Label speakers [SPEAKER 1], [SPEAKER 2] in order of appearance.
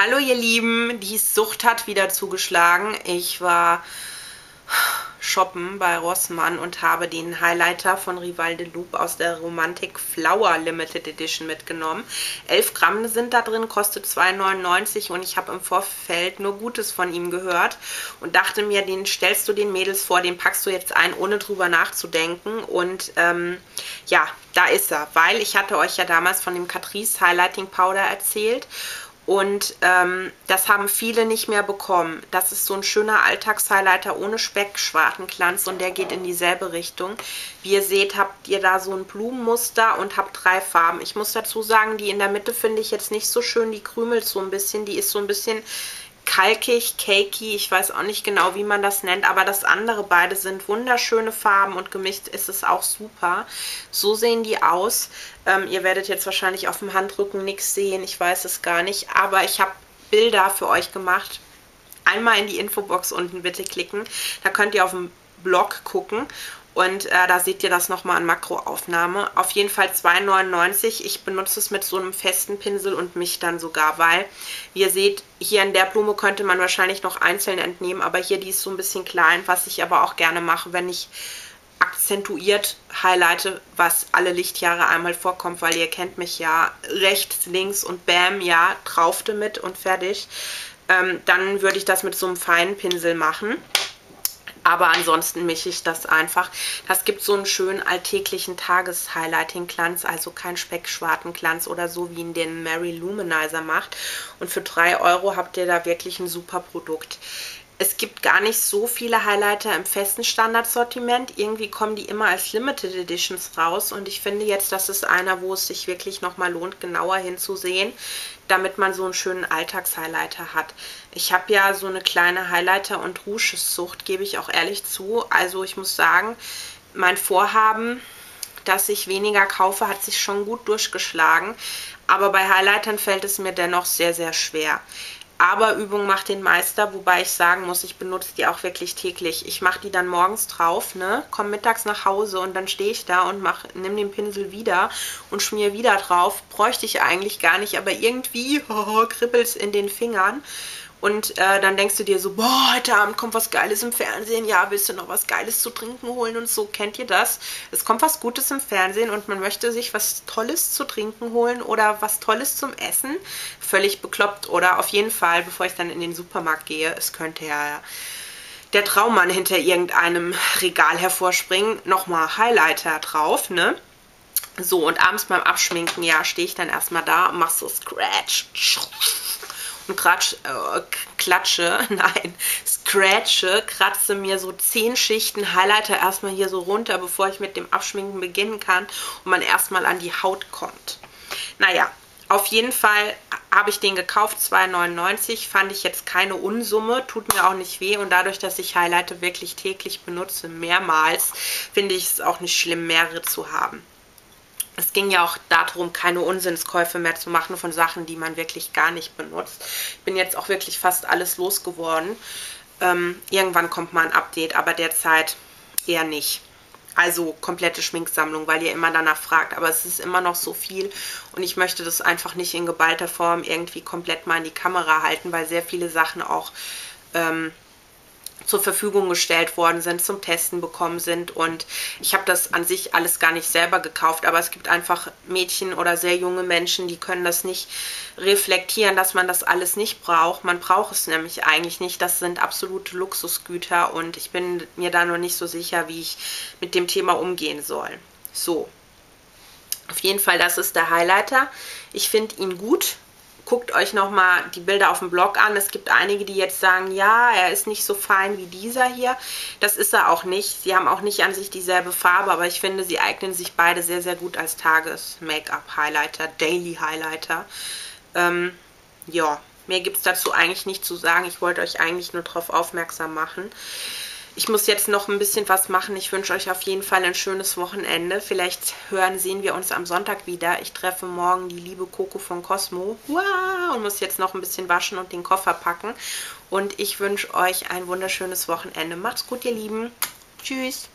[SPEAKER 1] Hallo ihr Lieben, die Sucht hat wieder zugeschlagen. Ich war shoppen bei Rossmann und habe den Highlighter von Rival de Loop aus der Romantic Flower Limited Edition mitgenommen. 11 Gramm sind da drin, kostet 2,99 und ich habe im Vorfeld nur Gutes von ihm gehört und dachte mir, den stellst du den Mädels vor, den packst du jetzt ein, ohne drüber nachzudenken und ähm, ja, da ist er, weil ich hatte euch ja damals von dem Catrice Highlighting Powder erzählt und ähm, das haben viele nicht mehr bekommen. Das ist so ein schöner Alltagshighlighter ohne Speckschwartenglanz und der geht in dieselbe Richtung. Wie ihr seht, habt ihr da so ein Blumenmuster und habt drei Farben. Ich muss dazu sagen, die in der Mitte finde ich jetzt nicht so schön. Die krümelt so ein bisschen. Die ist so ein bisschen kalkig, cakey, ich weiß auch nicht genau, wie man das nennt, aber das andere beide sind wunderschöne Farben und gemischt ist es auch super. So sehen die aus. Ähm, ihr werdet jetzt wahrscheinlich auf dem Handrücken nichts sehen, ich weiß es gar nicht, aber ich habe Bilder für euch gemacht. Einmal in die Infobox unten bitte klicken, da könnt ihr auf dem Blog gucken und äh, da seht ihr das nochmal an Makroaufnahme. Auf jeden Fall 2,99. Ich benutze es mit so einem festen Pinsel und mich dann sogar, weil, wie ihr seht, hier in der Blume könnte man wahrscheinlich noch einzeln entnehmen, aber hier die ist so ein bisschen klein, was ich aber auch gerne mache, wenn ich akzentuiert highlighte, was alle Lichtjahre einmal vorkommt, weil ihr kennt mich ja rechts, links und bam, ja, draufte mit und fertig. Ähm, dann würde ich das mit so einem feinen Pinsel machen. Aber ansonsten mische ich das einfach. Das gibt so einen schönen alltäglichen Tages-Highlighting-Glanz, also kein Speckschwartenglanz oder so, wie ihn den Mary Luminizer macht. Und für 3 Euro habt ihr da wirklich ein super Produkt es gibt gar nicht so viele Highlighter im festen Standardsortiment. Irgendwie kommen die immer als Limited Editions raus und ich finde jetzt, das ist einer, wo es sich wirklich nochmal lohnt, genauer hinzusehen, damit man so einen schönen Alltagshighlighter hat. Ich habe ja so eine kleine Highlighter- und Rouge-Sucht, gebe ich auch ehrlich zu. Also ich muss sagen, mein Vorhaben, dass ich weniger kaufe, hat sich schon gut durchgeschlagen. Aber bei Highlightern fällt es mir dennoch sehr, sehr schwer. Aber Übung macht den Meister, wobei ich sagen muss, ich benutze die auch wirklich täglich. Ich mache die dann morgens drauf, ne, komme mittags nach Hause und dann stehe ich da und nimm den Pinsel wieder und schmier wieder drauf. Bräuchte ich eigentlich gar nicht, aber irgendwie kribbelt es in den Fingern. Und äh, dann denkst du dir so, boah, heute Abend kommt was Geiles im Fernsehen. Ja, willst du noch was Geiles zu trinken holen und so? Kennt ihr das? Es kommt was Gutes im Fernsehen und man möchte sich was Tolles zu trinken holen oder was Tolles zum Essen. Völlig bekloppt. Oder auf jeden Fall, bevor ich dann in den Supermarkt gehe, es könnte ja der Traummann hinter irgendeinem Regal hervorspringen. Nochmal Highlighter drauf, ne? So, und abends beim Abschminken, ja, stehe ich dann erstmal da und mache so Scratch und kratsch, äh, klatsche, nein, scratche, kratze mir so zehn Schichten Highlighter erstmal hier so runter, bevor ich mit dem Abschminken beginnen kann und man erstmal an die Haut kommt. Naja, auf jeden Fall habe ich den gekauft, 2,99. Fand ich jetzt keine Unsumme, tut mir auch nicht weh. Und dadurch, dass ich Highlighter wirklich täglich benutze, mehrmals, finde ich es auch nicht schlimm, mehrere zu haben es ging ja auch darum, keine Unsinnskäufe mehr zu machen von Sachen, die man wirklich gar nicht benutzt. Ich bin jetzt auch wirklich fast alles losgeworden. Ähm, irgendwann kommt mal ein Update, aber derzeit eher nicht. Also komplette Schminksammlung, weil ihr immer danach fragt. Aber es ist immer noch so viel und ich möchte das einfach nicht in geballter Form irgendwie komplett mal in die Kamera halten, weil sehr viele Sachen auch ähm, zur Verfügung gestellt worden sind, zum Testen bekommen sind. Und ich habe das an sich alles gar nicht selber gekauft, aber es gibt einfach Mädchen oder sehr junge Menschen, die können das nicht reflektieren, dass man das alles nicht braucht. Man braucht es nämlich eigentlich nicht. Das sind absolute Luxusgüter und ich bin mir da noch nicht so sicher, wie ich mit dem Thema umgehen soll. So. Auf jeden Fall, das ist der Highlighter. Ich finde ihn gut guckt euch nochmal die Bilder auf dem Blog an. Es gibt einige, die jetzt sagen, ja, er ist nicht so fein wie dieser hier. Das ist er auch nicht. Sie haben auch nicht an sich dieselbe Farbe, aber ich finde, sie eignen sich beide sehr, sehr gut als Tages-Make-up-Highlighter, Daily-Highlighter. Ähm, ja, mehr gibt es dazu eigentlich nicht zu sagen. Ich wollte euch eigentlich nur darauf aufmerksam machen. Ich muss jetzt noch ein bisschen was machen. Ich wünsche euch auf jeden Fall ein schönes Wochenende. Vielleicht hören, sehen wir uns am Sonntag wieder. Ich treffe morgen die liebe Coco von Cosmo. Wow! Und muss jetzt noch ein bisschen waschen und den Koffer packen. Und ich wünsche euch ein wunderschönes Wochenende. Macht's gut, ihr Lieben. Tschüss.